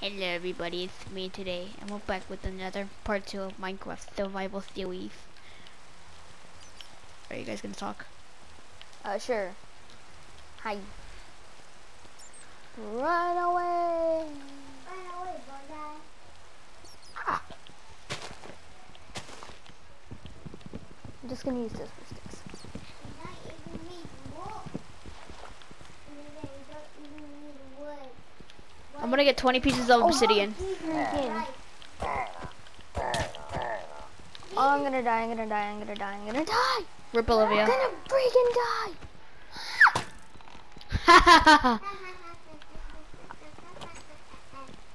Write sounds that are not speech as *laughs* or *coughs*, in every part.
Hello everybody, it's me today, and we're back with another part 2 of Minecraft Survival Series. Are you guys gonna talk? Uh, sure. Hi. Run away! Run away, Bonda! Ah. I'm just gonna use this for I'm gonna get 20 pieces of obsidian. Oh, I'm gonna die, I'm gonna die, I'm gonna die, I'm gonna die! Rip Olivia. I'm gonna freaking die! *laughs*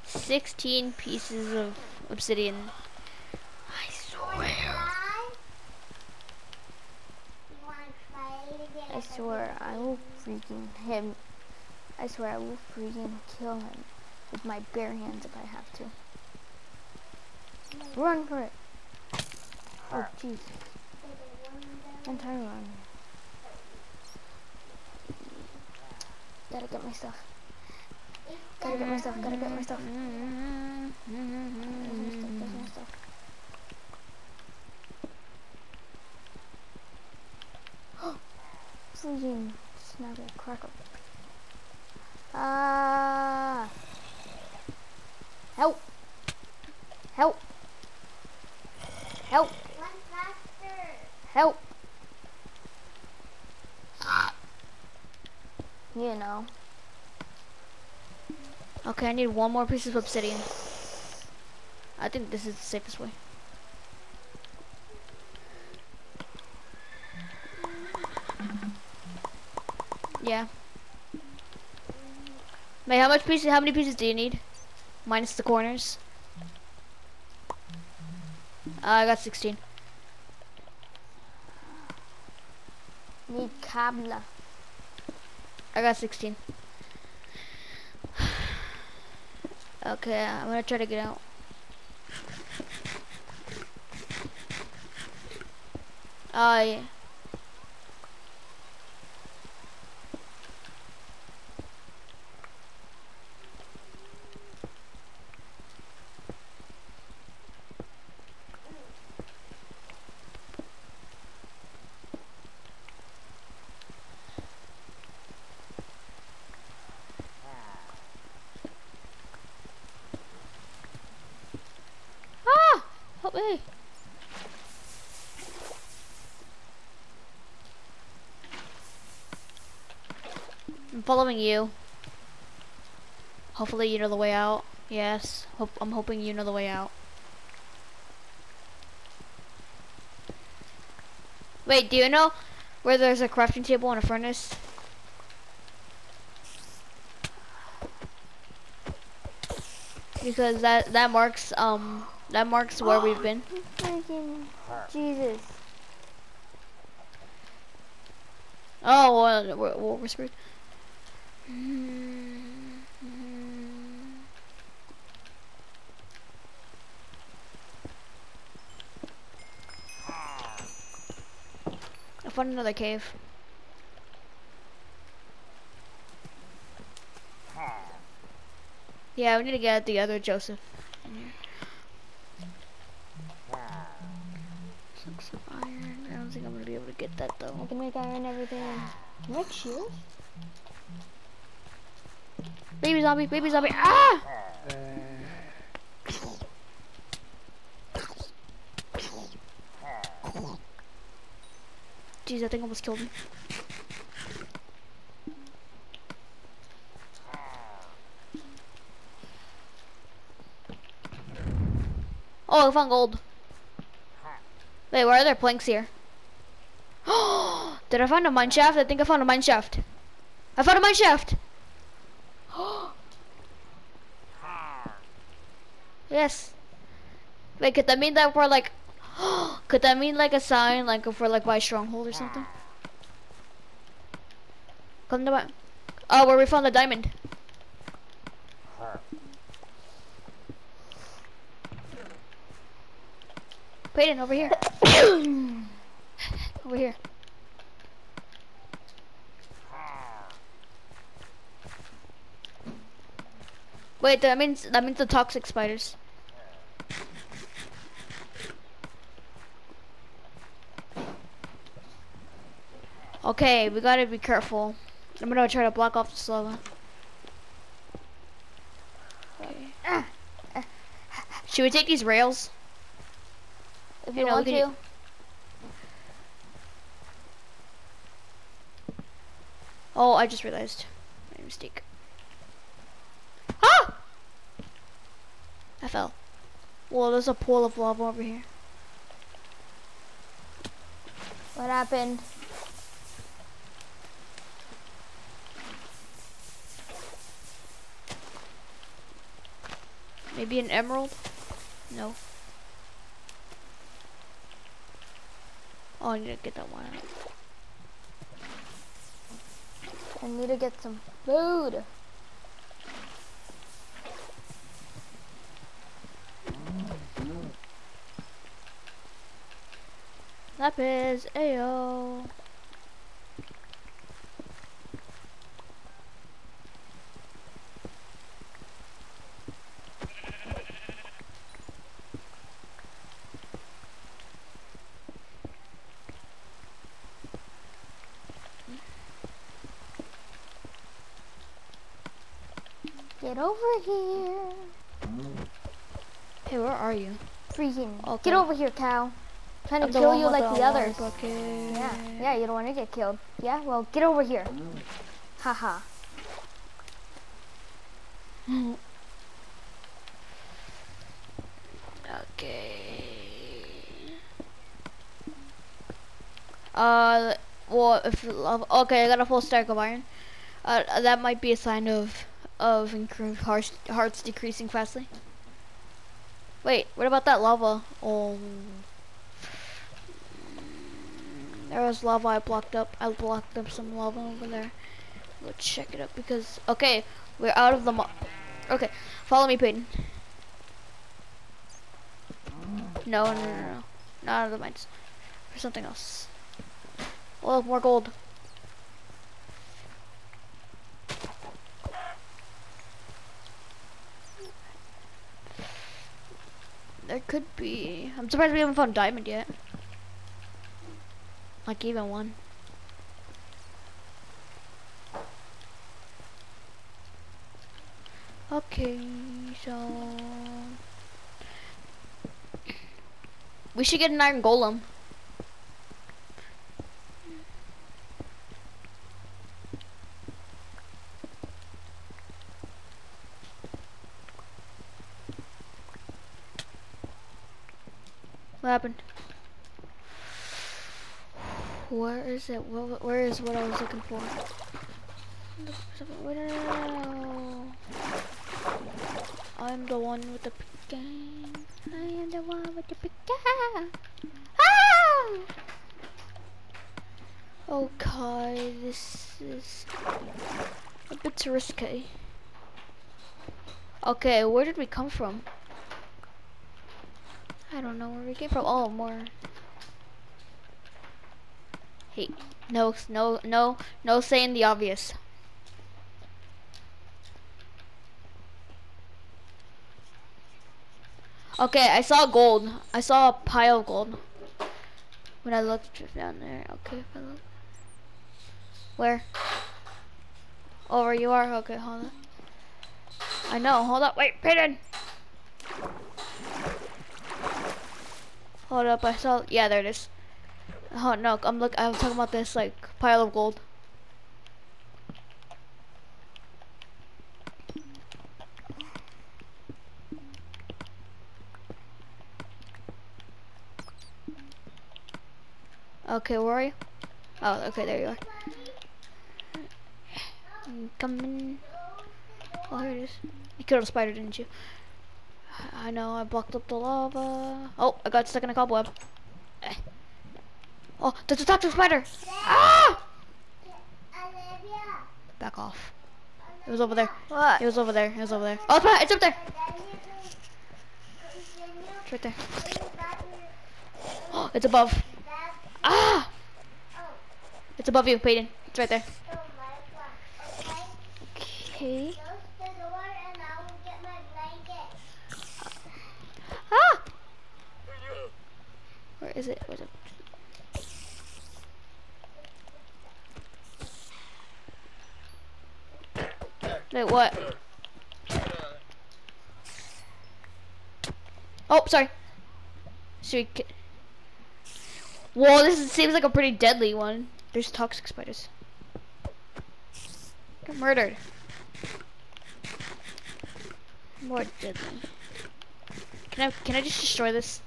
16 pieces of obsidian. I swear. I swear, I will freaking him. I swear, I will freaking kill him with my bare hands if I have to. Run for it! Oh, jeez. I'm trying to run. Gotta get my stuff. Gotta get my stuff, gotta get my stuff. There's my stuff, there's my stuff. Freaking snaggle crackle. Ah! Help! Help! Help! Help! You know. Okay, I need one more piece of obsidian. I think this is the safest way. Yeah. Wait, how much pieces? How many pieces do you need? Minus the corners. Uh, I got 16. Need kabla. I got 16. *sighs* Okay, I'm gonna try to get out. Oh, yeah. Ah! Help me! I'm following you. Hopefully you know the way out. Yes. Hope I'm hoping you know the way out. Wait, do you know where there's a crafting table and a furnace? Because that that marks um that marks where we've been. *gasps* Jesus. Oh, well, we're, we're, we're screwed. I found another cave. Yeah, we need to get the other Joseph. in here. Chunks of iron. I don't think I'm gonna be able to get that though. I can make iron and everything. Can I make shields? Baby zombie, baby zombie. Ah! Jeez, that thing almost killed me. Oh, I found gold. Wait, why are there planks here? *gasps* Did I find a mine shaft? I think I found a mine shaft. I found a mine shaft. *gasps* yes. Wait, could that mean that we're like, could that mean like a sign, like for like by stronghold or something? Come to my, oh, where we found the diamond. Peyton, over here. *coughs* over here. Wait, that means that means the toxic spiders. Okay, we gotta be careful. I'm gonna try to block off the lava. Okay. Should we take these rails? If You you know, want to. Oh, I just realized. My mistake. Ah! I fell. Well, there's a pool of lava over here. What happened? Maybe an emerald? No. Oh, I need to get that one. out. I need to get some food. Lapis, ayo. Get over here. Hey, where are you? Freaking. Okay. Get over here, cow. Trying to I'm kill you like the, water others. bucket. Yeah, yeah, you don't want to get killed. Yeah, well, get over here. Haha. Okay. Uh, well, if love, okay, I got a full stack of iron. Uh, that might be a sign of of incre- hearts decreasing fastly. Wait, what about that lava? Oh, there was lava I blocked up. I blocked up some lava over there. Let's check it up because okay, we're out of the. Mo- okay, follow me, Peyton. No, no, no, no, no. Not out of the mines. For something else. Oh, more gold. There could be. I'm surprised we haven't found diamond yet. Like even one. Okay, so we should get an iron golem. What happened? Where is it? Where is what I was looking for? I'm the one with the pecan. I am the one with the pecan. Ah! Okay, this is a bit risky. Okay, where did we come from? I don't know where we came from. Oh, more. Hey, no, no, no, no saying the obvious. Okay, I saw gold. I saw a pile of gold. When I looked down there. Okay. Where? Oh, where you are? Okay, hold on. I know, hold up. Wait, Peyton! Hold up, I saw. Yeah, there it is. Oh no, I'm look. I was talking about this like pile of gold. Okay, where are you? Oh, okay, there you are. Coming. Oh, here it is. You killed a spider, didn't you? I know, I blocked up the lava. Oh, I got stuck in a cobweb. Eh. Oh, that's a toxic spider! Ah! Back off. It was over there. What? It was over there. It was over there. Oh, it's, it's up there. It's right there. Oh, *gasps* it's above. Ah! It's above you, Peyton. It's right there. Okay. Ah! Where is it? Where's it? Wait, what? Oh, sorry. Should we? Whoa, this is, seems like a pretty deadly one. There's toxic spiders. Get murdered. More deadly. Can I can I just destroy this?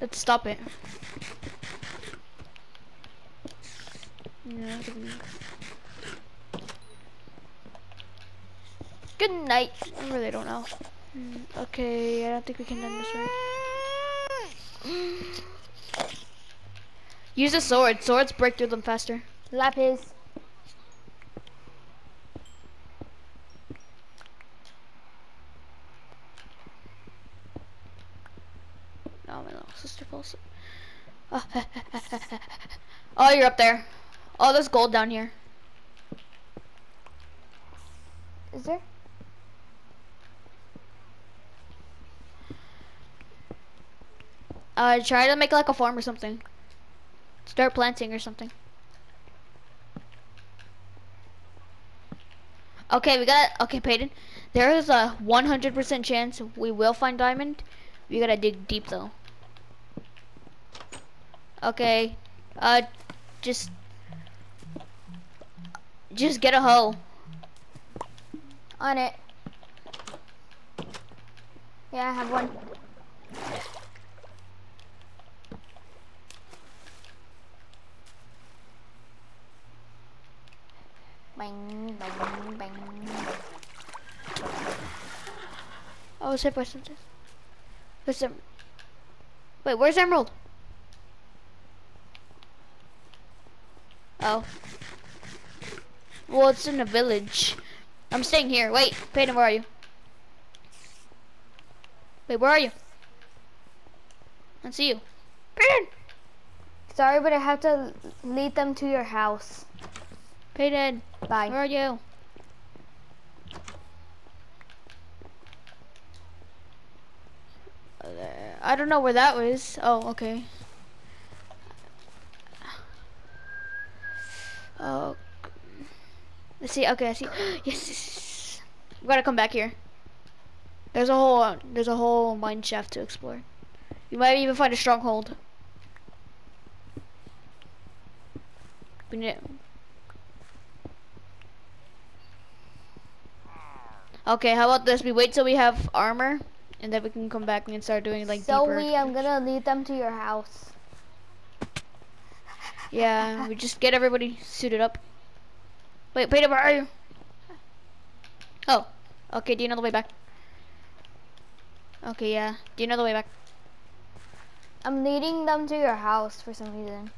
Let's stop it. No, give me- Good night. I really don't know. Hmm, Okay, I don't think we can end this right. Use a sword. Swords break through them faster. Lapis. Oh, my little sister falls. *laughs* oh, you're up there. Oh, there's gold down here. Is there? Uh, try to make like a farm or something. Start planting or something. Okay, we got. Okay, Peyton. There is a 100% chance we will find diamond. We gotta dig deep though. Okay. Uh, just. Just get a hoe. On it. Yeah, I have one. Bang, bang, bang. I was hit by something. Where's em- Wait, where's Emerald? Oh. Well, it's in a village. I'm staying here. Wait, Peyton, where are you? Wait, where are you? I see you. Peyton! Sorry, but I have to lead them to your house. Peyton, Bye. where are you? Uh, I don't know where that was. Oh, okay. Oh. Let's see. Okay, I see. *gasps* yes, yes, yes. We gotta come back here. There's a whole there's a whole mine shaft to explore. You might even find a stronghold. We need. Okay, how about this? We wait till we have armor, and then we can come back and start doing like so deeper. we, I'm gonna lead them to your house. Yeah, *laughs* we just get everybody suited up. Wait, Peter, where are you? Oh, okay. Do you know the way back? Okay, yeah. Do you know the way back? I'm leading them to your house for some reason.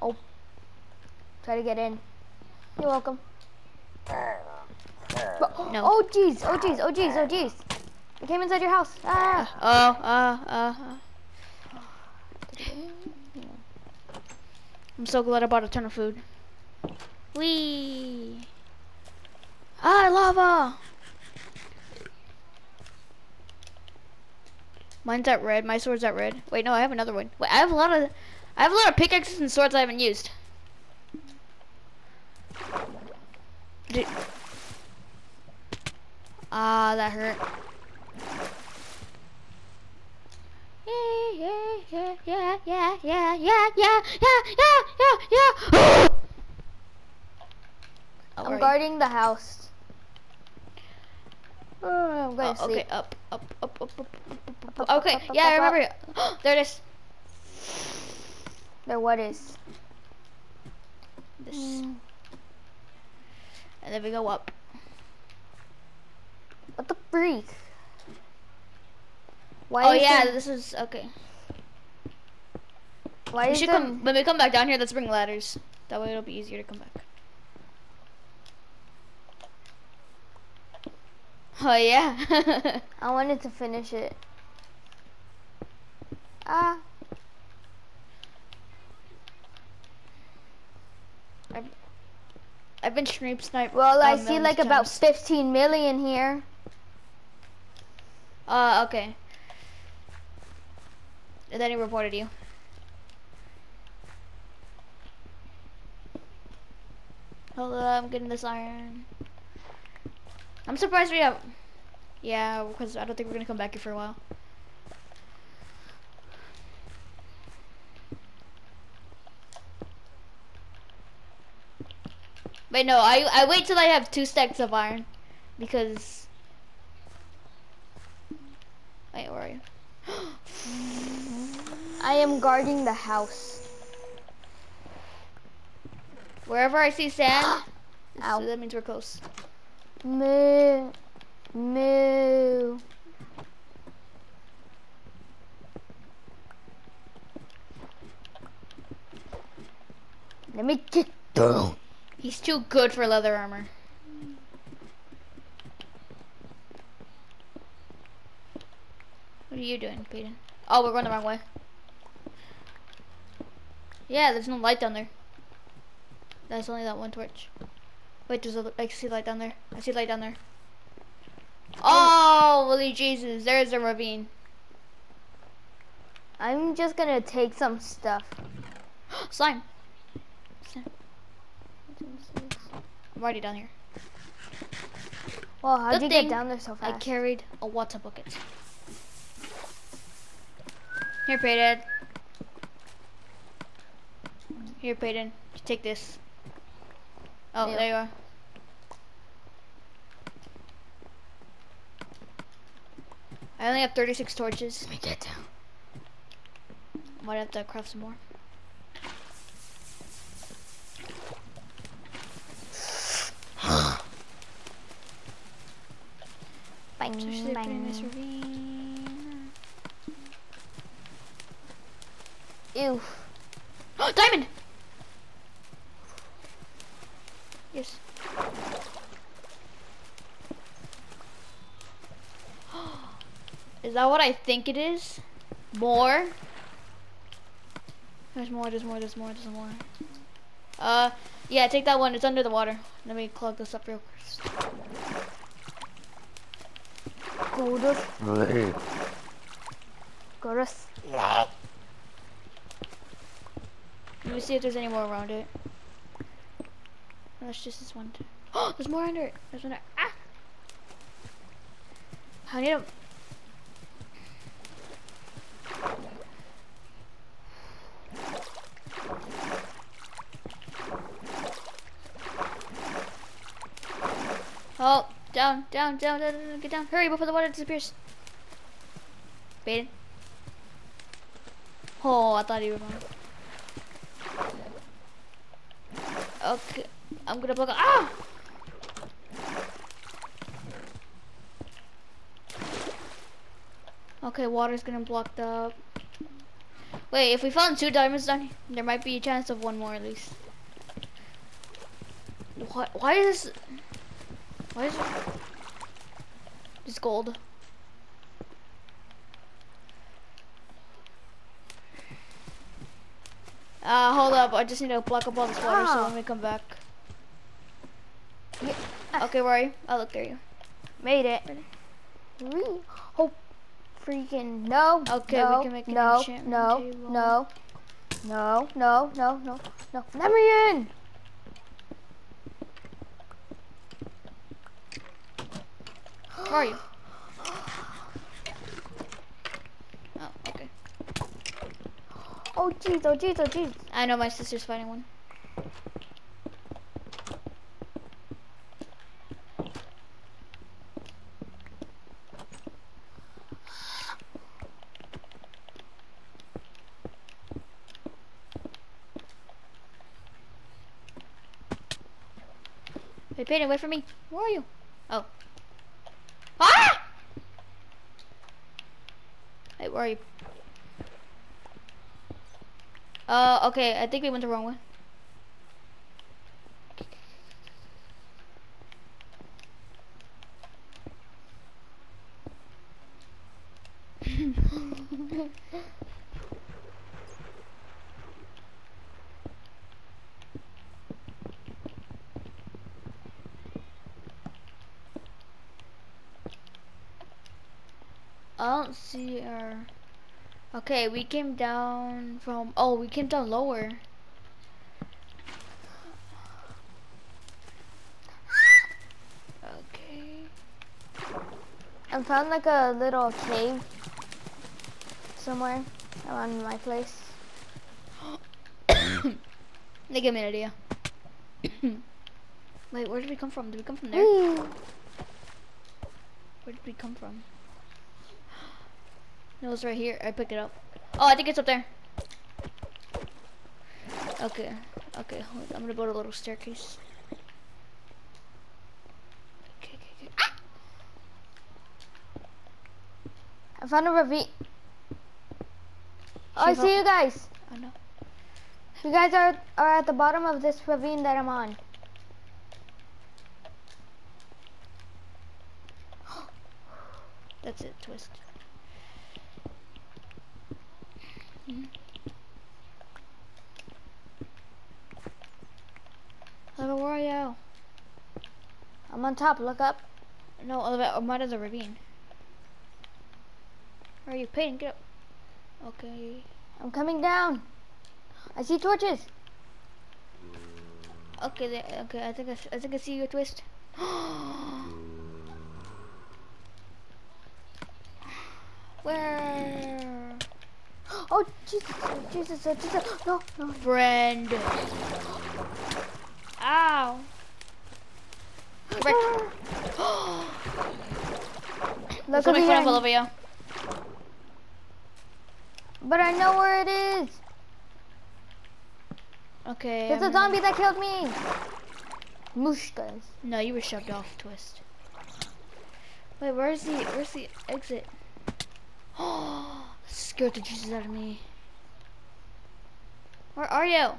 Oh. Try to get in. You're welcome. But- No. Oh jeez, oh jeez, oh jeez, oh jeez. I came inside your house. Ah. Oh, uh, uh. uh. I'm so glad I bought a ton of food. Whee! Ah, lava! Mine's at red. My sword's at red. Wait, no, I have another one. Wait, I have a lot of, I have a lot of pickaxes and swords I haven't used. Did, ah, that hurt. Yeah, yeah, yeah, yeah, yeah, yeah, yeah, yeah, yeah, yeah, yeah, yeah. Oh, where are I'm guarding the house. Oh, I'm going Oh, to okay, sleep. up, up, up, up, up, up, Up, up. Okay, up, up, yeah, I remember there it is. There, what is? This, Mm, and then we go up. What the freak? Why Oh yeah, there- this is okay. why We is should there- come when we come back down here. Let's bring ladders. That way it'll be easier to come back. Oh yeah. *laughs* I wanted to finish it. Ah, I've been stream snipe. well, I see like of about 15 million here. Uh, okay. And then he reported you. Hold up, I'm getting this iron. I'm surprised we have. Yeah, because I don't think we're gonna come back here for a while. Wait, no, I I wait till I have two stacks of iron, because. Wait, where are you? *gasps* I am guarding the house. Wherever I see sand, *gasps* Ow. so that means we're close. Moo. Moo. Let me get down. He's too good for leather armor. What are you doing, Peyton? Oh, we're going the wrong way. Yeah, there's no light down there. That's only that one torch. Wait, there's a, I see light down there. I see light down there. Oh, holy Jesus, there's a ravine. I'm just gonna take some stuff. *gasps* Slime. Slime. I'm already down here. Well, how'd Good you get down there so far? I carried a water bucket. Here, Peyton. Here, Peyton. Take this. Oh, Yeah. there you are. I only have 36 torches. Let me get down. Might have to craft some more. Bang, Especially up in this bang. ravine. Ew. Oh, *gasps* diamond! Yes. *gasps* Is that what I think it is? More? There's more, there's more, there's more, there's more. Uh, yeah, take that one. It's under the water. Let me clog this up real quick. Go to, Hey. go to s- Let me see if there's any more around it. That's just this one. Oh, *gasps* there's more under it. There's one. there. Ah! I need a. Oh, down, down, down, down, down, get down. Hurry before the water disappears. Baden. Oh, I thought he was gone. Okay, I'm gonna block. Ah! Okay, water's gonna block the. Wait, if we found two diamonds down here, there might be a chance of one more at least. What? Why is this? Why is it? It's gold. Uh, hold up. I just need to block up all this water so Ah. when we come back. Yeah. Ah. Okay, where are you? Oh, look, there you. Made it. Three. Oh, freaking no. Okay, we can make an no, enchantment no, table. no, no, no, no, no, no. Let me in. Where are you? Oh, okay. Oh jeez, oh jeez, oh jeez. I know my sister's fighting one. Hey, Peyton, wait for me. Where are you? Oh. Ah! Hey, where are you? Uh, okay, I think we went the wrong way. I don't see our. Okay, we came down from. Oh, we came down lower. Okay. I found like a little cave somewhere around my place. *coughs* They give me an idea. *coughs* Wait, where did we come from? Did we come from there? Whee! Where did we come from? No, it's right here. I pick it up. Oh, I think it's up there. Okay. Okay, hold on. I'm gonna build a little staircase. Okay, okay, okay. Ah! I found a ravine. Oh, I see you guys. I know. You guys are are at the bottom of this ravine that I'm on. *gasps* That's it, twist. Hello, where? I'm on top. Look up. No, I'm out of the ravine. Where are you? Peyton, get up. Okay. I'm coming down. I see torches. Okay, okay, I think I, I think I see your twist. *gasps* Where? Oh Jesus! oh, Jesus! oh, Jesus! No! No! Friend. Ow. *gasps* Look over fun of here. Olivia. But I know where it is. Okay. There's a I'm- zombie that killed me. Mushkas. No, you were shoved off, twist. Wait, where's the where's the exit? *gasps* Oh, scared the juices out of me. Where are you?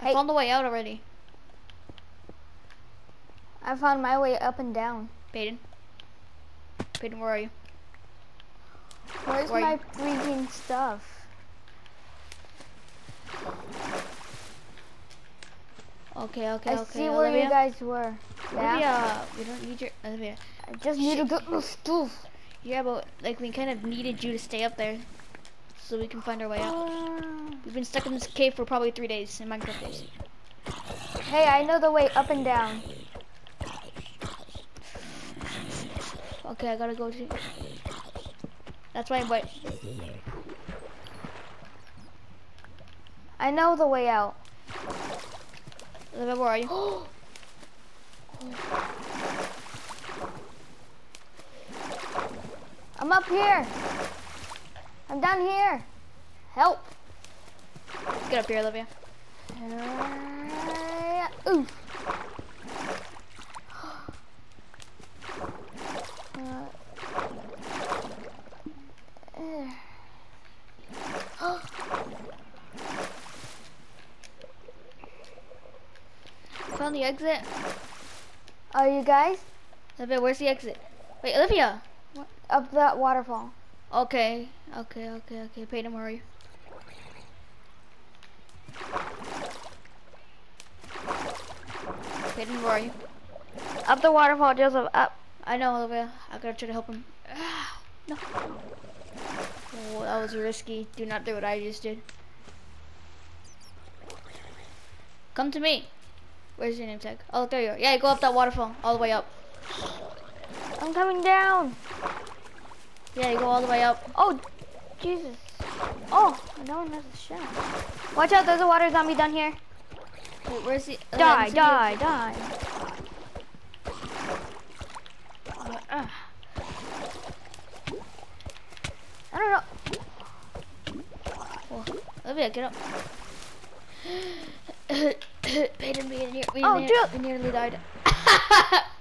I found the way out already. I found my way up and down. Peyton. Peyton, where are you? Where's Where my you? freaking stuff? Okay, okay, I okay. see where Olivia. you guys were. Yeah. Olivia, we don't need your Olivia. I just need to get my stuff. Yeah, but like we kind of needed you to stay up there, so we can find our way out. Ah. We've been stuck in this cave for probably three days in Minecraft days. Hey, I know the way up and down. Okay, I gotta go to. That's why. Wait. I know the way out. Where are *gasps* you? *gasps* I'm up here. I'm down here. Help. Get up here, Olivia. Uh, oof. Uh. *gasps* Found the exit. Are you guys Olivia, where's the exit? Wait, Olivia. Up that waterfall? Okay, okay, okay, okay. Are you? Peyton, where are you? Up the waterfall, Joseph. Up. I know, Olivia. I gotta try to help him. *sighs* No. Oh, that was risky. Do not do what I just did. Come to me. Where's your name tag? Oh, there you are. Yeah, go up that waterfall. All the way up. I'm coming down. Yeah, you go all the way up. Oh, Jesus. Oh, no one has a shot. Watch out, there's a water zombie down here. Wait, where's the... oh, Die, die, die. here. Ah. I don't know. Oh, Olivia, get up. *gasps* Peyton, we, near, we, Oh, near, we nearly died. *laughs* *laughs*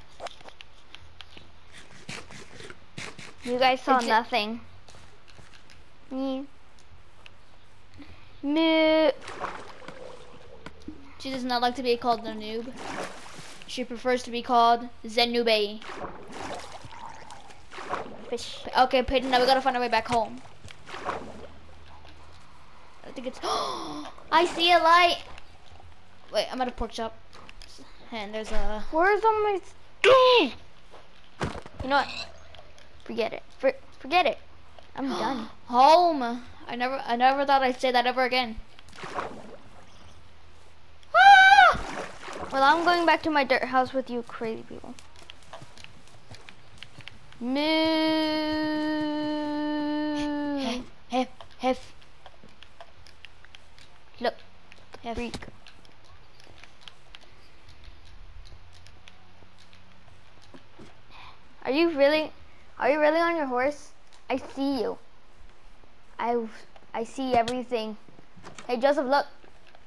You guys saw It's- nothing. Me. Moo. she does not like to be called the noob. She prefers to be called Zenube. Fish. Okay, Peyton, now we gotta find our way back home. I think it's. *gasps* I see a light. Wait, I'm at a pork chop, and there's a. Where's all my? *gasps* You know what? Forget it. For, forget it. I'm done. *gasps* Home. I never, I never thought I'd say that ever again. Ah! Well, I'm going back to my dirt house with you crazy people. Moo. Hef, hef. Look, Hef. freak. Are you really? Are you really on your horse? I see you. I I see everything. Hey Joseph, look.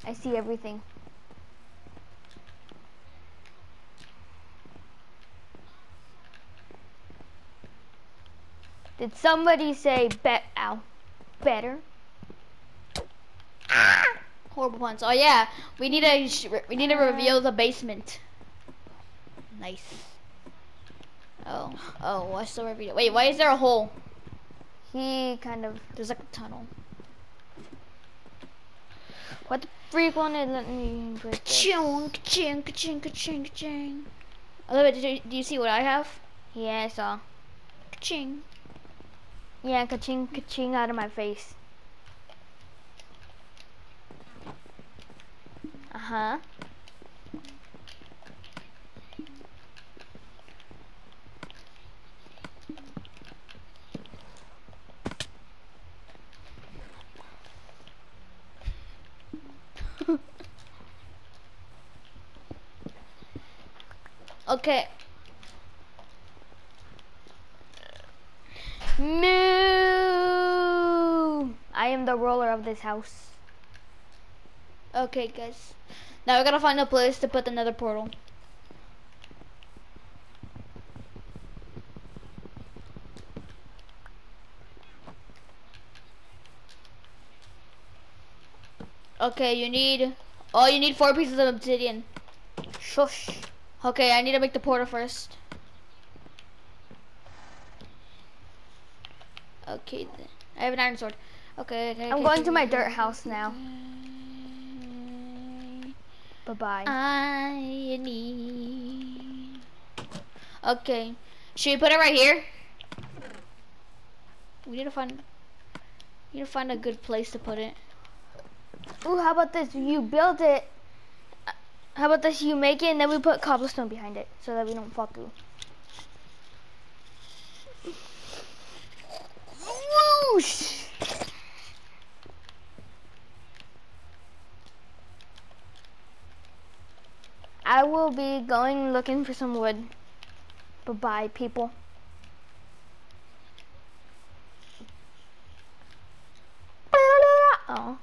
I see everything. Did somebody say bet ow better? Ah! Horrible puns. Oh yeah, we need to, we need to reveal the basement. Nice. Oh, oh, I still reveal. Wait, why is there a hole? He kind of There's like a tunnel. what the freak wanted let me break this. Ching, ching, ching, ching, ching. Olivia, did you, do you see what I have? Yeah, I saw. Ching. Yeah, ka-ching, ka-ching out of my face. Uh-huh. Okay. Moo! I am the ruler of this house. Okay, guys. Now we gotta find a place to put another portal. Okay, you need. Oh, you need four pieces of obsidian. Shush. Okay, I need to make the portal first. Okay, then. I have an iron sword. Okay, okay. I'm okay, going okay, to my dirt house now. Bye-bye. I need. Okay, should we put it right here? We need to find. We need to find a good place to put it. Ooh, how about this? You build it. How about this? You make it and then we put cobblestone behind it so that we don't fall through. Whoosh! I will be going looking for some wood. Bye-bye, people. Oh.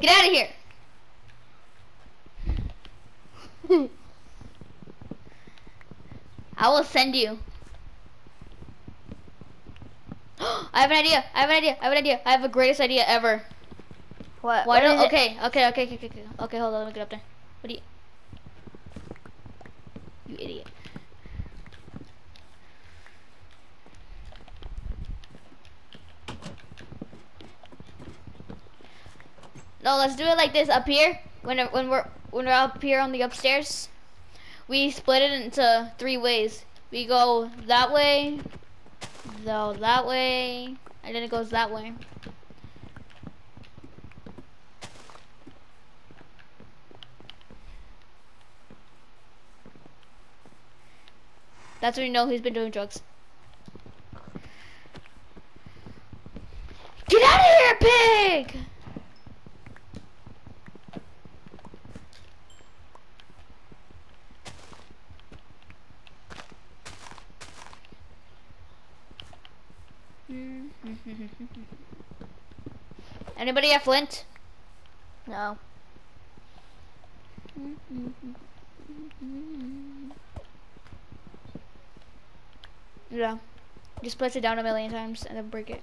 Get out of here! I will send you. *gasps* I have an idea. I have an idea. I have an idea. I have the greatest idea ever. What? Why what don't? Okay, okay, okay, okay, okay, okay. Okay, hold on. Let me get up there. What do you? You idiot. No, let's do it like this up here. When when we're when we're up here on the upstairs, we split it into three ways. We go that way, though that way, and then it goes that way. That's when you know he's been doing drugs. Get out of here, pig! Anybody have flint? No. Yeah. Just place it down a million times and then break it.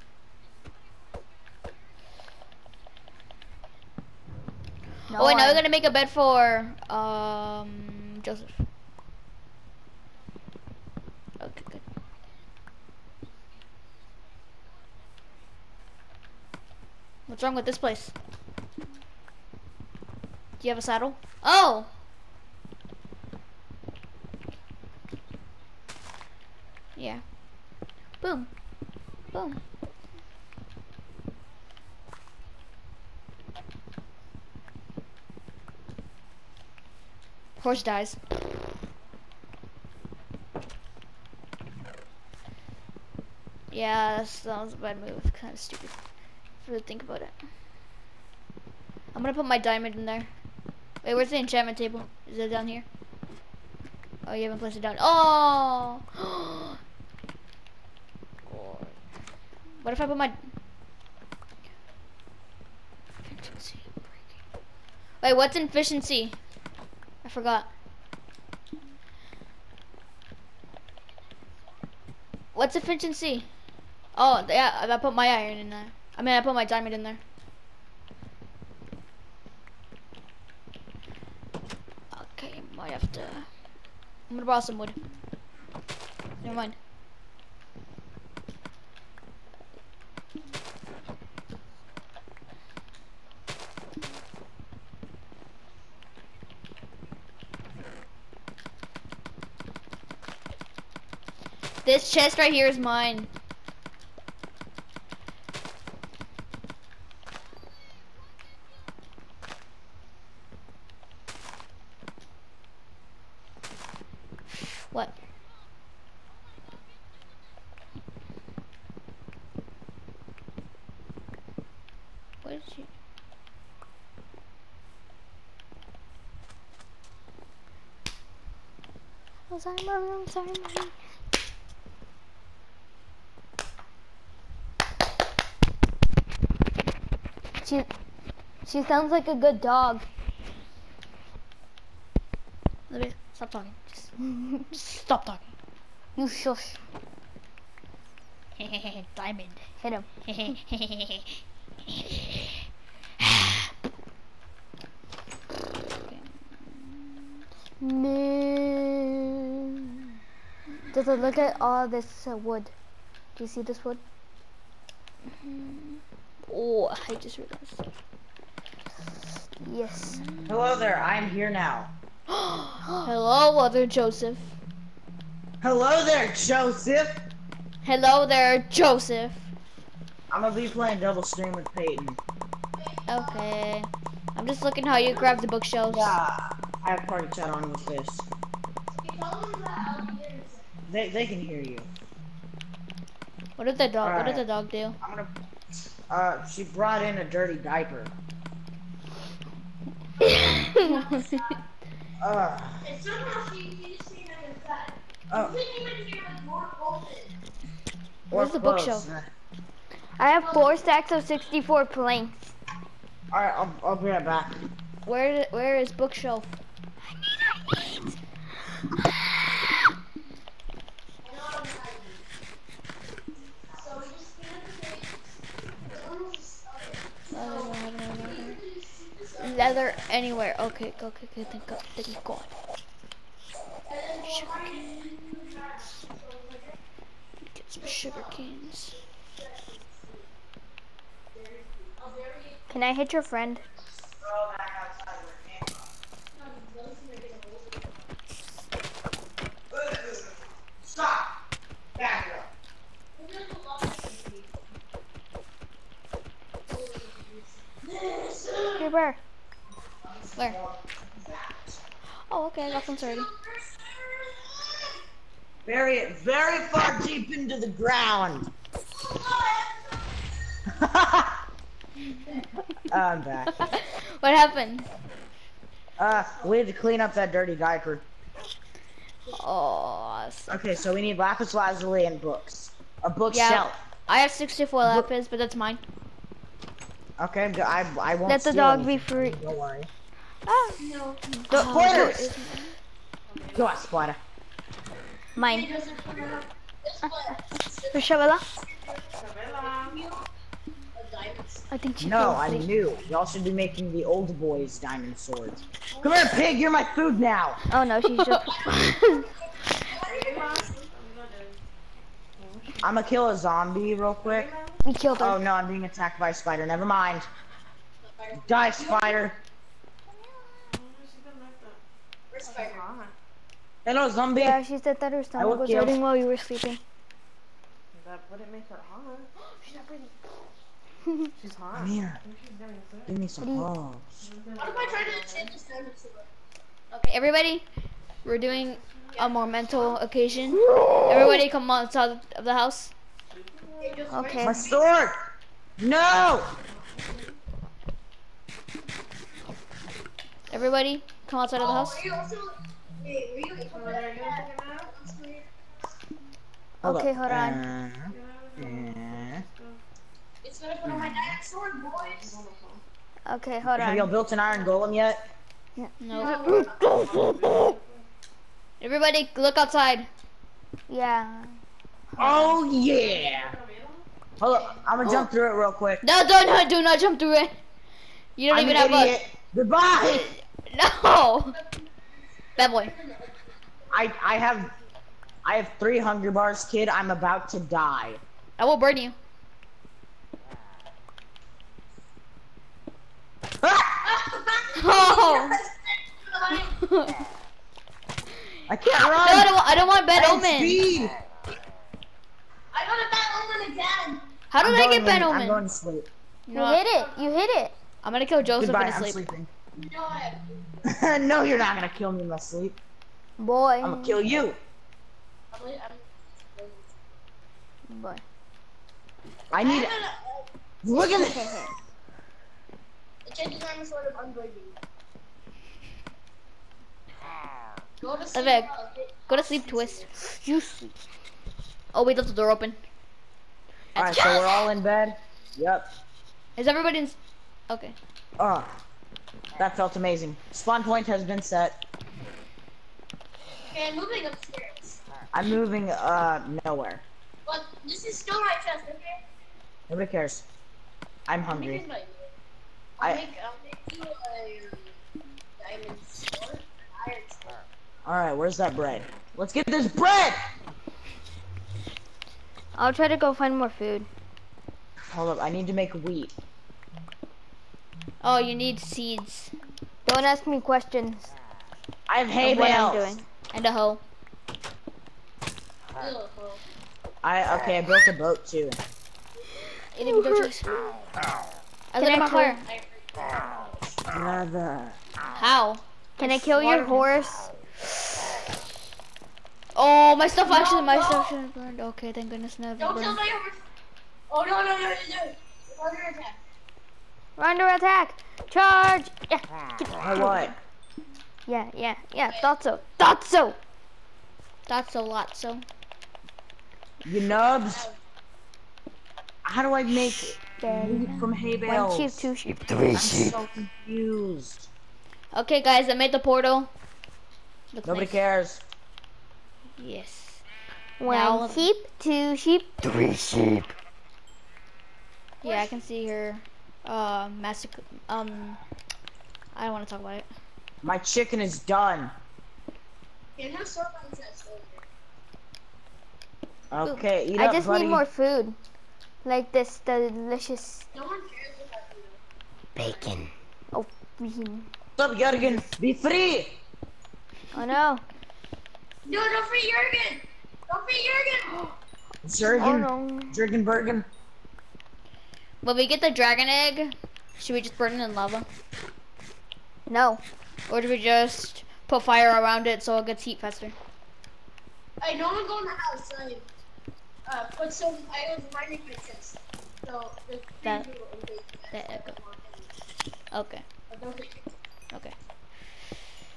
No, oh wait, now we're gonna make a bed for um Joseph. Okay, good. What's wrong with this place? Do you have a saddle? Oh! Yeah. Boom. Boom. Horse dies. Yeah, that was a bad move. Kind of stupid. Really think about it. I'm gonna put my diamond in there. Wait, where's the enchantment table? Is it down here? Oh, you haven't placed it down. Oh! *gasps* What if I put my... Wait, what's efficiency? I forgot. What's efficiency? Oh, yeah, I put my iron in there. I mean, I put my diamond in there. Okay, might have to. I'm gonna borrow some wood. Never mind. This chest right here is mine. What? What is she? Oh, sorry, mommy. I'm sorry, mommy. She, she sounds like a good dog. Let me stop talking. Just, just stop talking. You shush. *laughs* Diamond. Hit him. No. *laughs* Does it look at all this uh, wood? Do you see this wood? oh, I just realized. Yes. Hello there, I'm here now. *gasps* *gasps* *gasps* *gasps* Hello, other Joseph. Hello there, Joseph. Hello there, Joseph. I'm gonna be playing double stream with Peyton. Okay. I'm just looking how you grab the bookshelves. Yeah, I have party chat on with this. They they can hear you. What did the dog? What did the dog do? I'm gonna. Uh, she brought in a dirty diaper. *laughs* *laughs* Uh, And somehow she you just seen like a cut. oh, You couldn't even hear like more open. or Where's the bookshelf? I have four stacks of 64 planks. All right, I'll I'll be right back. Where where is bookshelf? So we just came up with Leather, anywhere. Okay, go, okay. Thank God. Thank God. Sugar canes. Get some sugar canes. Can I hit your friend? Here, where? Where? Oh, okay. I got some already. Bury it very far deep into the ground. *laughs* I'm back. *laughs* what happened? Uh, we had to clean up that dirty diaper. Oh, s- Okay, so we need lapis lazuli and books. A bookshelf. yeah. I have 64 lapis, but that's mine. Okay, I I won't. Let the dog be free. Don't worry. Ah, No. The Oh, Spoilers. Go on, spider. mine. Isabella? diamonds? I think she No, I'm asleep. new. Y'all should be making the old boys diamond swords. Come here, pig. You're my food now. Oh no, she's just. *laughs* I'm gonna kill a zombie real quick. we killed her. Oh no, I'm being attacked by a spider. Never mind. Die, spider. Where's Spider? Hello, zombie. yeah, she said that her stomach was kill. hurting while you were sleeping. That wouldn't make her hot. *gasps* She's not pretty. *laughs* she's hot. Come here. She's getting sick. Give me some hugs. What if I try to enchant this diamond sword? Okay, everybody, we're doing a more mental occasion. Everybody come outside of the house. Okay. My sword. No. Everybody, come outside of the Oh, house. were you also? Wait, were you? Hold Okay, up. hold on. Uh, It's gonna put on my diamond sword, boys. Okay, hold on. have y'all built an iron golem yet? Yeah. No. Everybody, look outside. Yeah. Oh yeah. Hold up. I'm gonna jump through it real quick. No, don't, no, do not jump through it. You don't I'm even an have idiot. Goodbye. A. *laughs* No. Bad boy. I I have I have three hunger bars, kid. I'm about to die. I will burn you. Oh. *laughs* I can't I run. don't, want- I don't want bad I have omen. Speed. I got a bad omen again. How did I'm I get going bad in. I'm going to sleep. You No, hit it. You hit it. I'm gonna kill Joseph Goodbye. in I'm his sleep. sleeping. No, *laughs* no, you're not gonna kill me in my sleep. Boy. I'm gonna kill you. I'm, I'm, Boy. I need. it. Look at this. Enchant the diamond sword of unbreaking. Go to sleep. Vivek. uh, Go to sleep, twist. You sleep. Oh, we left the door open. All right, so we're all in bed. Yep. Is everybody in? Okay. Oh, that felt amazing. Spawn point has been set. Okay, I'm moving upstairs. I'm moving uh nowhere. But this is still my chest, okay? Nobody cares. I'm I'm hungry. my. I'll I- make, I'll make you a diamond sword, iron sword. All right, where's that bread? Let's get this bread. I'll try to go find more food. Hold up, I need to make wheat. Oh, you need seeds Don't ask me questions I have hay of what I'm bales. doing. and a hoe. Ugh. I okay, I built a boat too. It didn't go to- I lit Can I my fire. Brother. How? Can I kill your horse? Oh, my stuff actually, my stuff should have burned. Okay, thank goodness never Don't kill burned. my horse. Oh no no no no no! Attack. We're under attack. Charge. Yeah. Get- Hey, what? Yeah, yeah, yeah. Thought so. Thought so. That's a lot. So You nubs. How do I make Then wheat from hay bales? one sheep, two sheep. three I'm so confused. okay, guys, I made the portal. Looks Nobody nice. cares. Yes. One Now- sheep, two sheep. Yeah, I can see her. Uh, massacre. Um, I don't want to talk about it. My chicken is done. I sort my chest over? Okay, eat I up, just buddy. need more food. Like this delicious No one cares what I do. bacon. Oh. What's up, Jurgen? Be free! oh no. No, don't free Jurgen! Don't free Jurgen! *gasps* Jurgen? Oh no. Jurgen Bergen? When we get the dragon egg, should we just burn it in lava, No. or do we just put fire around it so it gets heat faster? Hey, no one go in the house. I uh, put some items in my my chest. So the That- thing will that echo. Okay. But don't take it. Okay.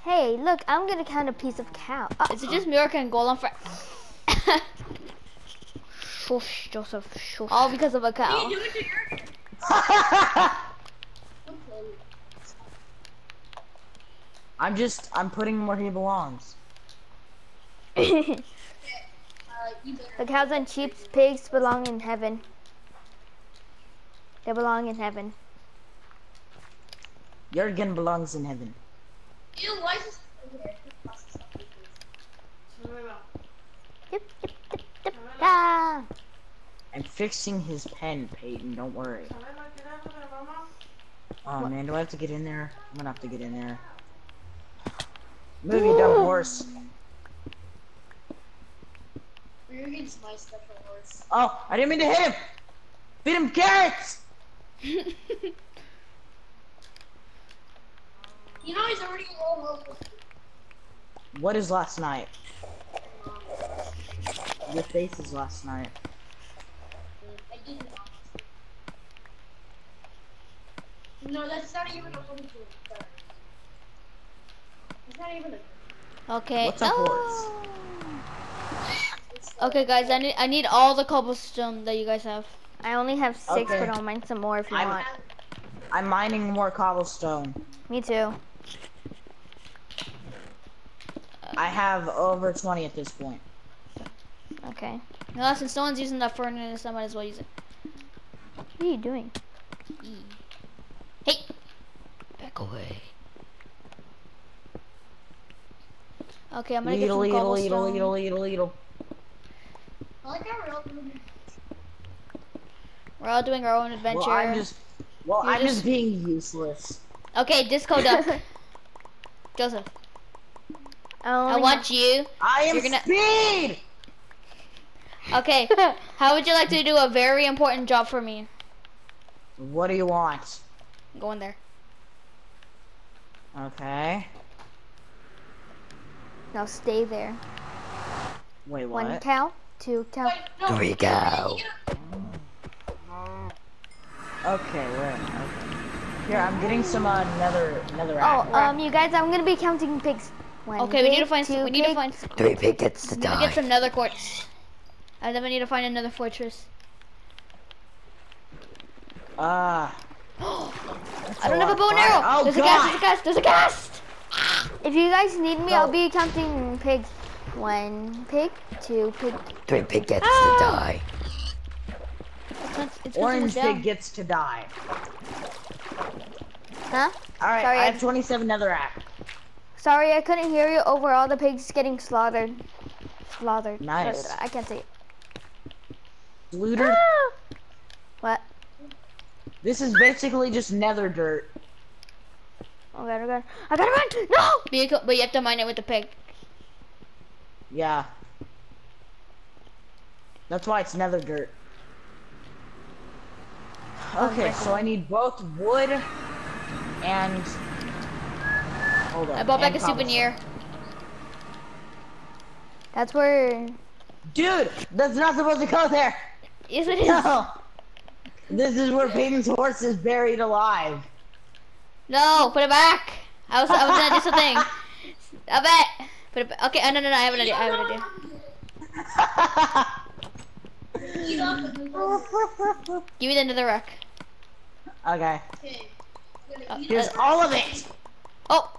Hey, look, I'm gonna count a piece of cow. Oh, Is it just Miracle and Golem for? *laughs* *laughs* shush, Joseph, shush. All because of a Can cow. you do it to Jurgen? Don't kill me. I'm just, I'm putting him where he belongs. Uh, you better. the cows and sheep, pigs belong in heaven. They belong in heaven. Jurgen belongs in heaven. Ew, why is this. Yep, yep, yep, yep. Ah. I'm fixing his pen, Peyton. Don't worry. Can I not get out of there, Mama? Oh man, do I have to get in there? I'm gonna have to get in there. Move, you dumb horse. We're getting my stuff for horse. Oh, I didn't mean to hit him. Feed him carrots. *laughs* You know he's already. What is last night? Your face is last night. I didn't No, that's not even a funny joke. It's not even a Okay. What's up, horse? Oh. Okay, guys, I need I need all the cobblestone that you guys have. I only have six, Okay. but I'll mine some more if you I'm- want. I'm mining more cobblestone. Me too. I have over 20 at this point. Okay. Now, since no one's using that furnace, I might as well use it. What are you doing? Hey, back away. Okay, I'm gonna get Leedle, some leedle, leedle, cobblestone. leedle, leedle, leedle. I like how we're all doing We're all doing our own adventure. Well, I'm just, well, You're I'm just just- being useless. Okay, disco duck. *laughs* Joseph, I, I only want you. I am You're gonna- speed. Okay, *laughs* how would you like to do a very important job for me? What do you want? Go in there. Okay. Now stay there. Wait, what? One cow, two cow. Wait, no. There we go. Okay, where? Okay. Here, I'm getting some uh, nether, nether Oh, rack. um, you guys, I'm gonna be counting pigs. One Okay, we need to find. two Some, we need to pig. find. Three pig gets to I'm gonna die. get some nether quartz. And then we need to find another fortress. Ah. *gasps* I don't have a bow and arrow. Oh, there's a God. There's a ghast. There's a ghast. If you guys need me, I'll be counting pigs. One pig, two pig. Three pig gets Ah! to die. It's 'cause- it's 'cause Orange down. pig gets to die. Huh? All right, Sorry, I I- have 27 nether rack. Sorry, I couldn't hear you over all the pigs getting slaughtered. Slaughtered. Nice. I can't say it. Looter. *gasps* What? This is basically just nether dirt. Oh god, oh god. I gotta run! No! But you, but you have to mine it with the pig. Yeah. That's why it's nether dirt. Oh, okay, so I need both wood and. Hold on. I bought back a souvenir. That's where. Dude, that's not supposed to go there. Yes, it *laughs* is. No. This is where Peyton's horse is buried alive. No, put it back. I was, I was gonna do *laughs* something. I bet. Put it back. Okay, oh, no, no, no, I have an idea. I have an idea. eat up and then Give me the nether rack. okay, Okay. I'm gonna eat here's up. all of it. Oh,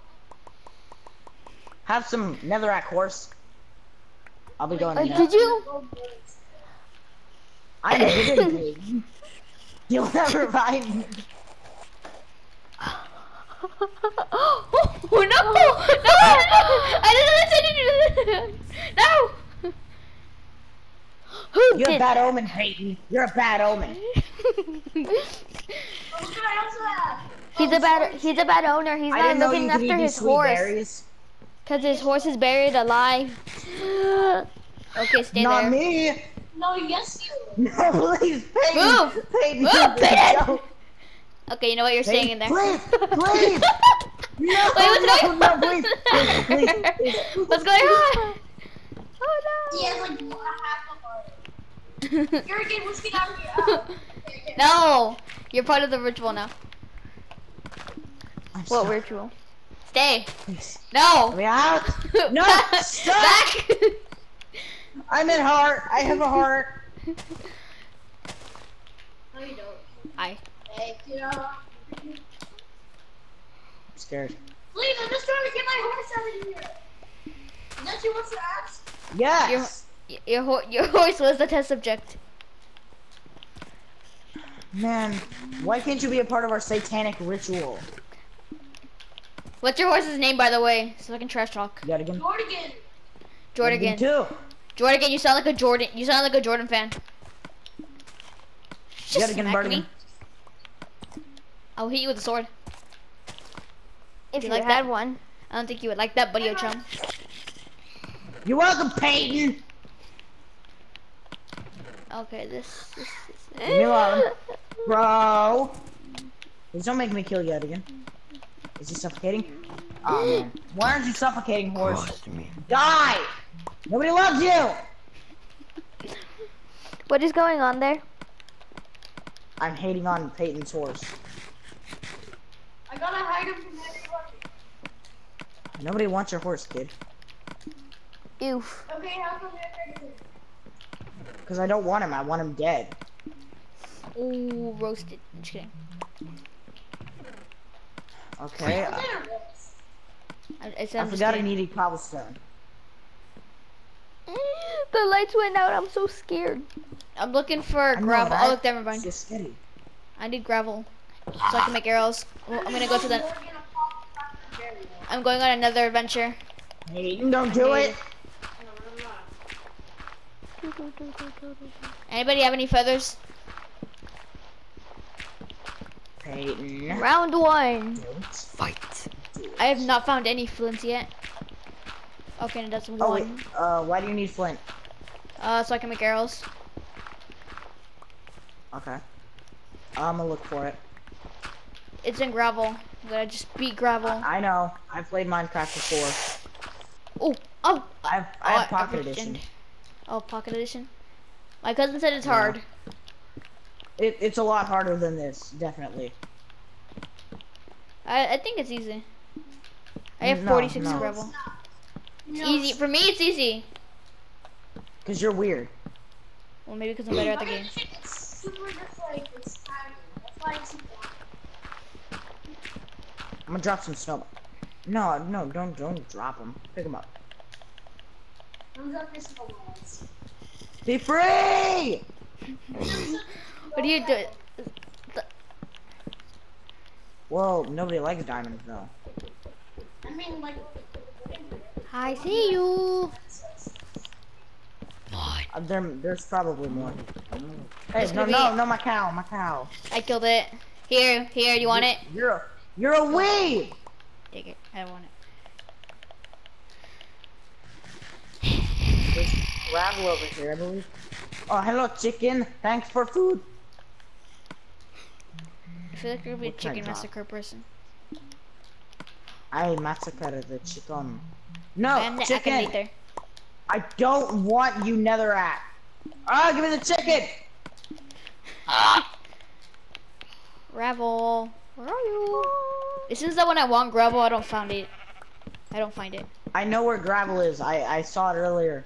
Have some netherrack horse. I'll be going. Uh, in there. did you? I'm you. *laughs* You'll never find me. *laughs* oh no! No! No! I didn't listen to. No! Who You're a did bad omen, Peyton. You're a bad omen. Look what I also have. He's a bad. He's a bad owner. He's not looking you could eat after his horse. berries. Cause his horse is buried alive. *gasps* Okay, stay Not there. me. No, yes, you. *laughs* No, please, Peyton. Move. Peyton, Move, please, Peyton. no. Okay, you know what? You're staying in there. Please, *laughs* please. No, Wait, what's no, going no, on? please, please, please, please. What's going on? Oh He has like one half a heart. no. *laughs* You're again, let's get out of here. Oh. Okay, okay. no, you're part of the ritual now. I'm What sorry. ritual? Stay. Please. No. Let me out. No, Back. stop. Back. I'm in heart. I have a heart. *laughs* No, you don't. Hi. Hey, you know. I'm scared. Please, I'm just trying to get my horse out of here. Is that you want to ask? Yes. Y- Your ho- your horse was the test subject. Man, why can't you be a part of our satanic ritual? What's your horse's name, by the way? So I can trash talk. Jordan. Jordan. Jordan. too. Jordan, you sound like a Jordan. You sound like a Jordan fan. Just Jordan, smack me. I'll hit you with a sword. If You you, like had that? one. I don't think you would like that, buddy, chum. You're welcome, Peyton. Okay, this. this, this Leave me alone. Bro. Please don't make me kill you yet again. Is he suffocating? Oh man. Why aren't you suffocating, horse? Die! Nobody loves you! What is going on there? I'm hating on Peyton's horse. I gotta hide him from everybody. Nobody wants your horse, kid. Oof. Okay, how come you're hiding him? Because I don't want him. I want him dead. Ooh, roasted. Just kidding. Okay. What's I, in a uh, roast? I, I, said I forgot I kidding. needed cobblestone. The lights went out. I'm so scared. I'm looking for I know, gravel. Oh, right? Oh, look, never mind. It's scary. I need gravel so I can make arrows. Well, I'm gonna go to the. We're gonna pop the berry. I'm going on another adventure. Peyton, don't do it. Anybody have any feathers? Peyton. Round one. Don't. Fight. I have not found any flints yet. Okay, and that's one. Oh wait. Uh, why do you need flint? Uh, so I can make arrows. Okay. I'm gonna look for it. It's in gravel. I'm gonna just beat gravel. I know. I've played Minecraft before. Oh, oh, I've oh, I have Pocket reached in. Edition. Oh, pocket edition. My cousin said it's Yeah. hard. It, it's a lot harder than this, definitely. I, I think it's easy. I have No, 46 no. gravel. No, Easy for me. It's easy. Cause you're weird. Well, maybe because I'm better at the game. think it's super just like it's tiny. That's why it's super hard. I'm gonna drop some snow. No, no, don't don't drop them. Pick them up. I'm up this balls. Be free! *laughs* What do you do? Well, nobody likes diamonds though. I mean, like. I see you. Mine. Uh, there, there's probably more. Hey, no, no, no, my cow, my cow. I killed it. Here, here. You want it? You're a, you're a weed. Take it. I want it. There's gravel over here, I believe. Oh, hello, chicken. Thanks for food. I feel like you're gonna be a What can chicken massacre person. I massacred the chicken. No, I'm the Oh, chicken. I don't want you netherrack. Ah, give me the chicken. Ah. *laughs* Gravel. Where are you? As soon as I when I want gravel, I don't find it. I don't find it. I know where gravel is. I I saw it earlier.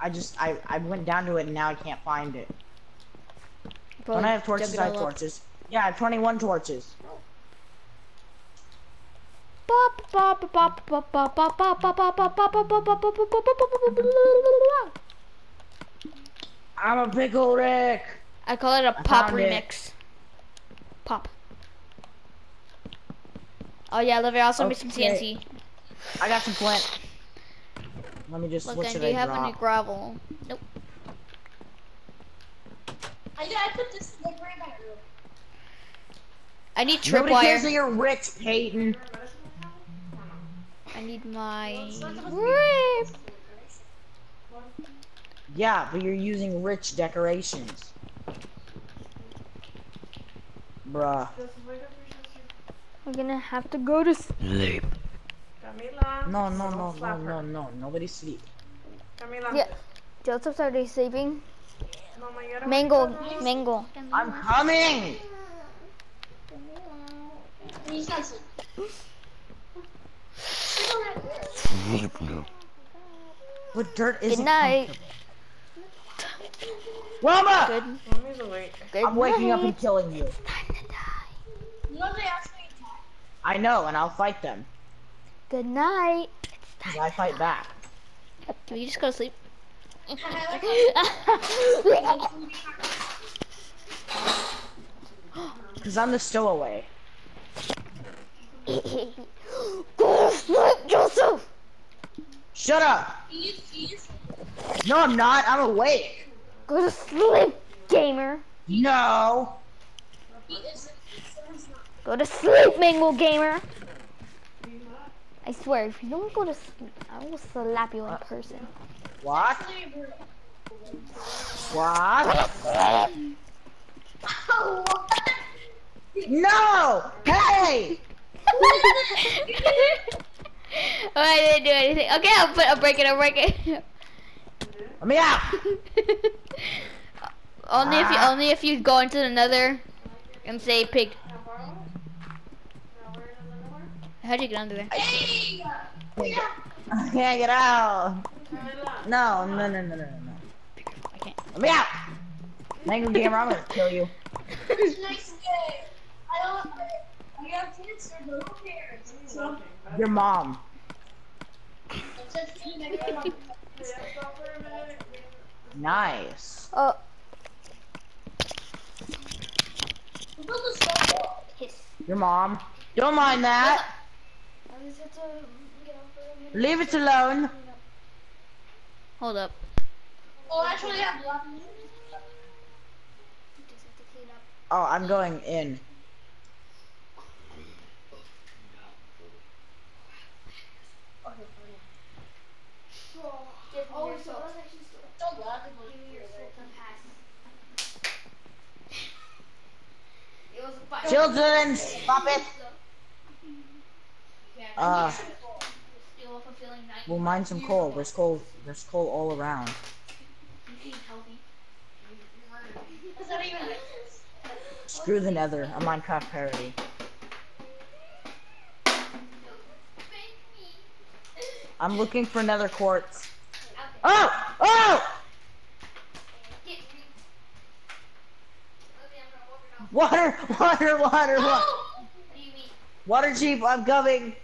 I just I I went down to it and now I can't find it. Probably When I have torches, I have torches. Yeah, I have 21 torches. I'm a pickle Rick. I call it a I pop found it. remix. Pop. Oh yeah, Olivia, also make some Okay. CNC. I got some flint. Let me just. Look, what do you I have drop? any gravel? Nope. I, I put this in the gray bedroom. I need Nobody cares that tripwire. you're rich, Peyton. I need my not rip. Yeah, but you're using rich decorations. Bruh. I'm gonna have to go to. Sleep. Camila. No, no, don't no, no, no, her. no. Nobody sleep. Camila. Yeah. Joseph's already sleeping. Mama, you Mango, mango. I'm coming. He's not sleeping. Sleep on bed. What dirt is Good night. Wilma! Good. Awake. Good I'm waking up and killing you. You know they asked me to I know, and I'll fight them. Good night. 'cause I fight back. Can we just go to sleep? *laughs* Cause I'm the stowaway. *laughs* Go to sleep, Joseph. Shut up! He is, he is. No, I'm not. I'm awake. Go to sleep, gamer. No. He is. He's not. Go to sleep, Mango Gamer. I swear, if you don't go to sleep, I will slap you in uh, person. What? What? *laughs* No! Hey! *laughs* *laughs* oh, I didn't do anything. Okay, I'll put. I'll break it. I'll break it. Let me out! *laughs* only if you Ah. only if you go into the nether and say pig. How'd you get under there? Hey! I can't get out. No, no, no, no, no, no. I can't. Let me out! Mango Gamer, I'm gonna kill you. It's nice day. I don't. I, I have cancer, but who cares? So, Your mom. I'm just kidding. I got my- Yeah, stop for a minute. Nice. Oh, Who built this wall? Your mom. Don't mind that. Leave it alone. Hold up. Oh, actually, I have. Oh, I'm going in. Oh, so so block. Children, stop it. Uh, we'll mine some coal. There's coal. There's coal all around. Is that even? Screw the Nether. A Minecraft parody. I'm looking for Nether quartz. Oh! Oh! Water! Water! Water! Water! Water chief, I'm coming.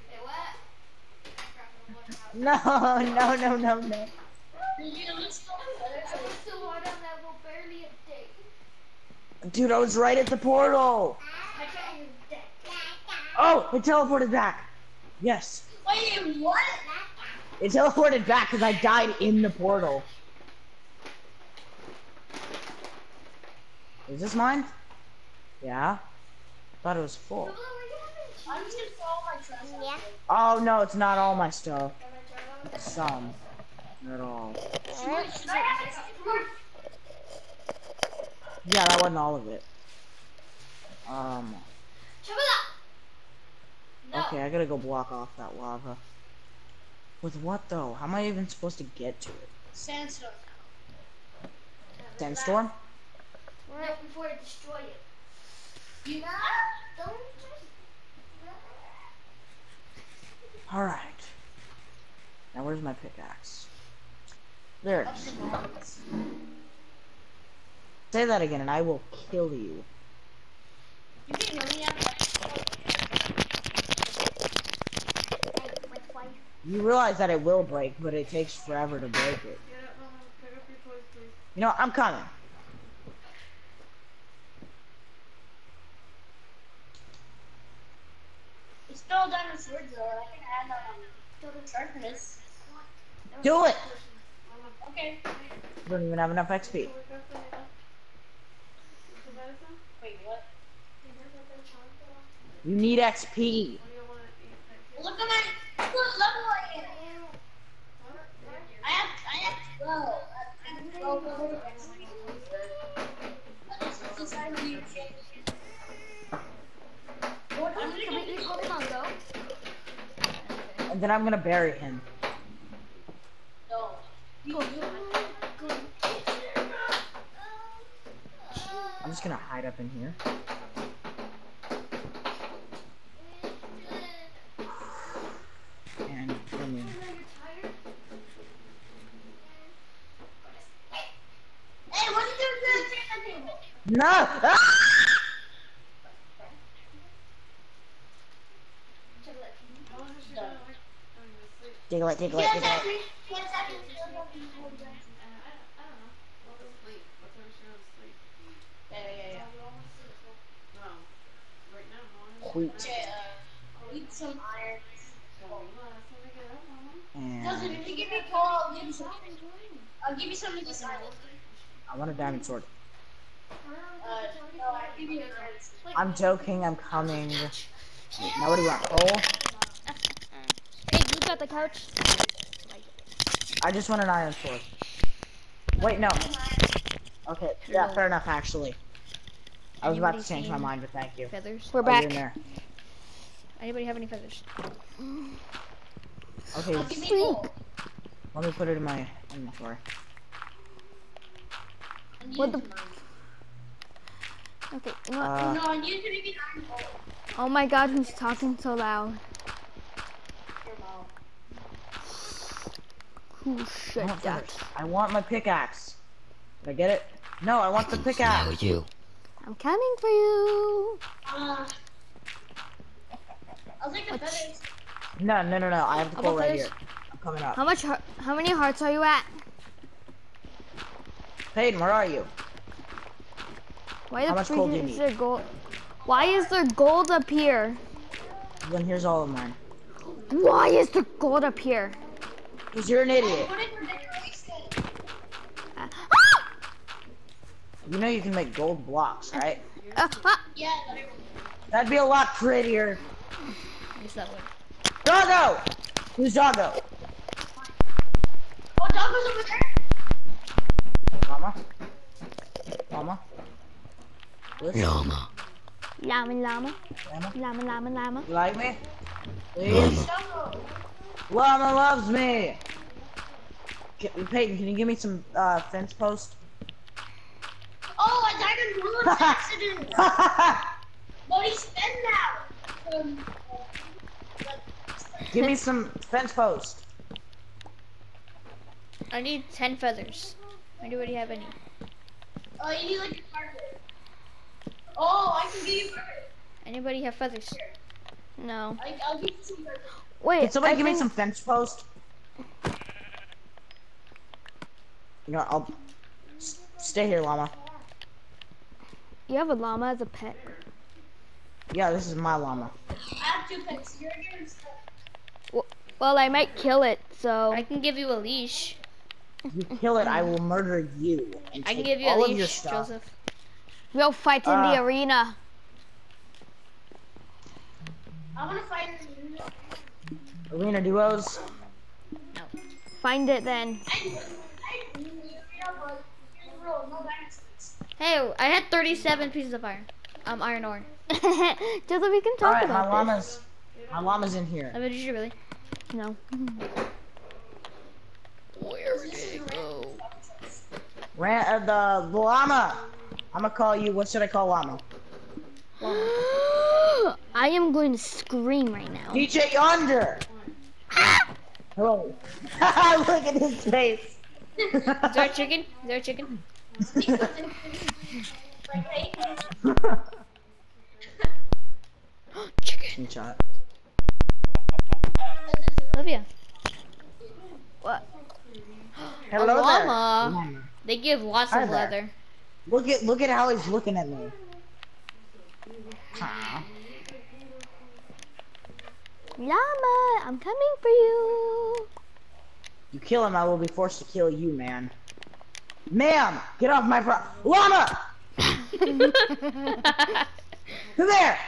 No! No! No! No! No! You know, let's go. Dude, I was right at the portal. Oh, it teleported back. Yes, Wait, what? it teleported back because I died in the portal. Is this mine? Yeah. I Thought it was full. I'm just all my. Yeah. Oh no, it's not all my stuff. Some. Not all. Should I have it? Yeah, that wasn't all of it. Um. Okay, I gotta go block off that lava. With what though? How am I even supposed to get to it? Sandstone. Sandstorm? Right before I destroy it. You know? Don't Alright. Now where's my pickaxe? There it is. Say that again and I will kill you. You can really have My. You realize that it will break, but it takes forever to break it. Get up, uh, Pick up your toys, please. You know, I'm coming. It's still sword though. I can add um sharpness. Do it! Okay. Don't even have enough XP. Wake up, Camila. Is the medicine? Wait, what? You need XP. What do you want to eat next? Look at my what level I am. I have I have twelve. I have twelve level XP. Uh, this is the sign of the champion. What? I'm gonna Can we eat go. Pokemon Go? And then I'm gonna bury him. No. I'm just gonna hide up in here. And I mean, Hey, what did you do to the champion table? no! Ah! How long is she gonna wake? Oh, you're asleep. Diglett, Diglett, Can't Diglett. attack me. Can't attack me. Uh, I, I don't know. What was sleep? What time gonna sleep? Yeah, yeah, yeah. No. wheat. Some iron. Give me coal, I'll give you. I'll. I want a diamond sword. I'm joking, I'm coming. Now what do you want? Coal? Hey, got the couch? I just want an iron sword. Wait, no. Okay, yeah, fair enough, actually. I was about to change my mind, but thank you. Feathers. We're Oh, in back. there. Anybody have any feathers? Okay, I'll give you coal. let me put it in my inventory. I What the- iron. Okay. you? Uh, No, I need to make an iron coal. oh my god, who's talking so loud? Your mom. Who I want, that? feathers. I want my pickaxe. Did I get it? No, I want the pickaxe. you. I'm coming for you. Uh, I'll take the feathers. No, no, no, no. I have the How coal about right feathers? here. I'm coming up. How much? How many hearts are you at? Peyton, where are you? Why How the much gold do you need? there gold? Why is there gold up here? Then here's all of mine. Why is there gold up here? Cause you're an idiot. Put it for decoration. Uh, You know you can make gold blocks, right? ah, ah, Yeah, That'd be a lot prettier. I guess that would. Doggo! Who's Doggo? Oh, dog was over there. Mama? Mama? Listen, Llama. llama, llama, Llama? llama, llama, llama. You like me? Please? Doggo. Llama loves me! Can, Peyton, can you give me some uh, fence post? Oh, I died in one *laughs* accident. *laughs* But he's dead now. Um, give me some fence post. I need ten feathers. Anybody have any? oh, you need like a carpet. Oh, I can give you carpet. Anybody have feathers? No. I, I'll give you some. Wait. Can somebody I give me some fence post? You know, I'll s- stay here, llama. You have a llama as a pet. Yeah, this is my llama. I have two pets. You're yours. Well, I might kill it, so. I can give you a leash. If you kill it, I will murder you and I can give you a all of your leash, stuff. Joseph. We'll fight in Uh, the arena. I want to fight you. Arena duos. Find it then. *laughs* I, I, you know, but here's the rule. No dinosaurs. Hey, I had 37 pieces of iron. Um, iron ore. *laughs* Joseph, we can All talk right, my about llama's my llama's in here. I mean, did you really? No. *laughs* Where did it go? Ran uh, the, the llama. I'm gonna call you. What should I call llama? *gasps* I am going to scream right now. DJ Yonder. Hello. Ah! Oh. *laughs* Look at his face. Is there a chicken? Is there a chicken? Chicken. Screenshot. Olivia. What? Hello a there. llama. Llama. They give lots Hi of there. leather. Look at look at how he's looking at me. Huh. Llama, I'm coming for you. You kill him, I will be forced to kill you, man. Ma'am, get off my pro- llama. *laughs* Come here.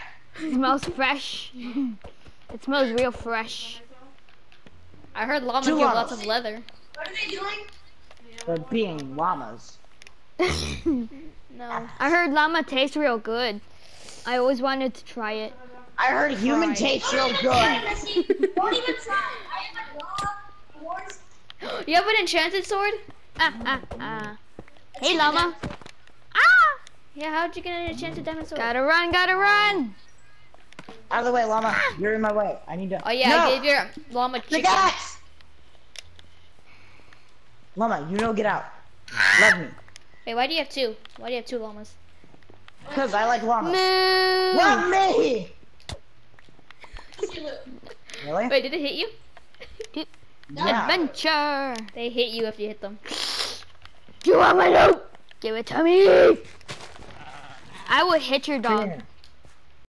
It smells fresh. it smells real fresh. I heard llamas Two give lots of leather. what are they doing? They're being llamas. *laughs* No. I heard llama tastes real good. I always wanted to try it. I heard human Right. tastes real good. *laughs* Missy. Don't even try. I have a dog, a horse. You have an enchanted sword? Ah, ah, ah. Hey, llama. Ah! Yeah, how'd you get an enchanted diamond sword? Gotta run, gotta run. Out of the way, llama. You're in my way. I need to. Oh yeah, no! I gave your llama chicken. Pickaxe! Llama, you know, get out. Love me. Wait, why do you have two? Why do you have two llamas? Because I like llamas. Moo. Love me! Missy, *laughs* look. Really? Wait, did it hit you? *laughs* Yeah. Adventure. They hit you if you hit them. Do you want my loot? Give it to me. Uh, I will hit your dog. here.